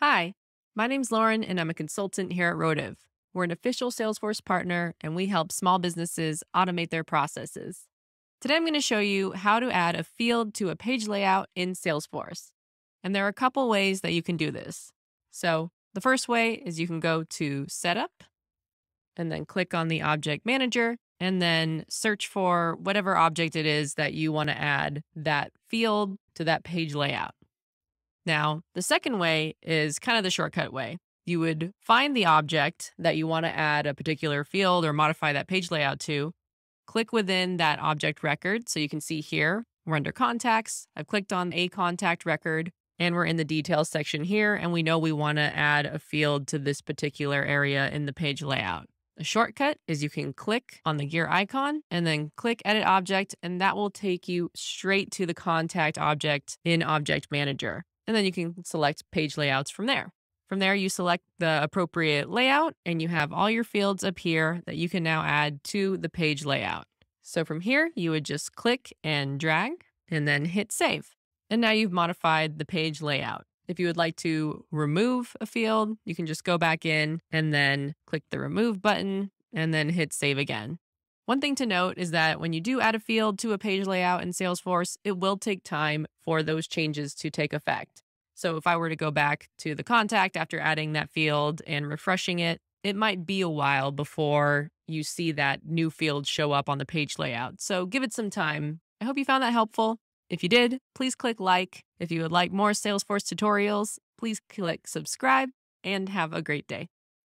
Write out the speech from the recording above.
Hi, my name's Lauren, and I'm a consultant here at Rotive. We're an official Salesforce partner, and we help small businesses automate their processes. Today, I'm going to show you how to add a field to a page layout in Salesforce. And there are a couple ways that you can do this. So, the first way is you can go to Setup and then click on the Object Manager and then search for whatever object it is that you want to add that field to that page layout. Now, the second way is kind of the shortcut way. You would find the object that you want to add a particular field or modify that page layout to, click within that object record. So you can see here, we're under contacts. I've clicked on a contact record and we're in the details section here. And we know we want to add a field to this particular area in the page layout. A shortcut is you can click on the gear icon and then click edit object, and that will take you straight to the contact object in Object Manager and then you can select page layouts from there. From there, you select the appropriate layout and you have all your fields up here that you can now add to the page layout. So from here, you would just click and drag and then hit save. And now you've modified the page layout. If you would like to remove a field, you can just go back in and then click the remove button and then hit save again. One thing to note is that when you do add a field to a page layout in Salesforce, it will take time for those changes to take effect. So if I were to go back to the contact after adding that field and refreshing it, it might be a while before you see that new field show up on the page layout. So give it some time. I hope you found that helpful. If you did, please click like. If you would like more Salesforce tutorials, please click subscribe and have a great day.